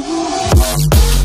Mm-hmm.